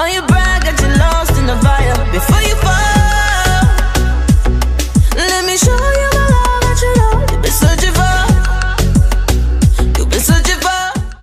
All you brag got you lost.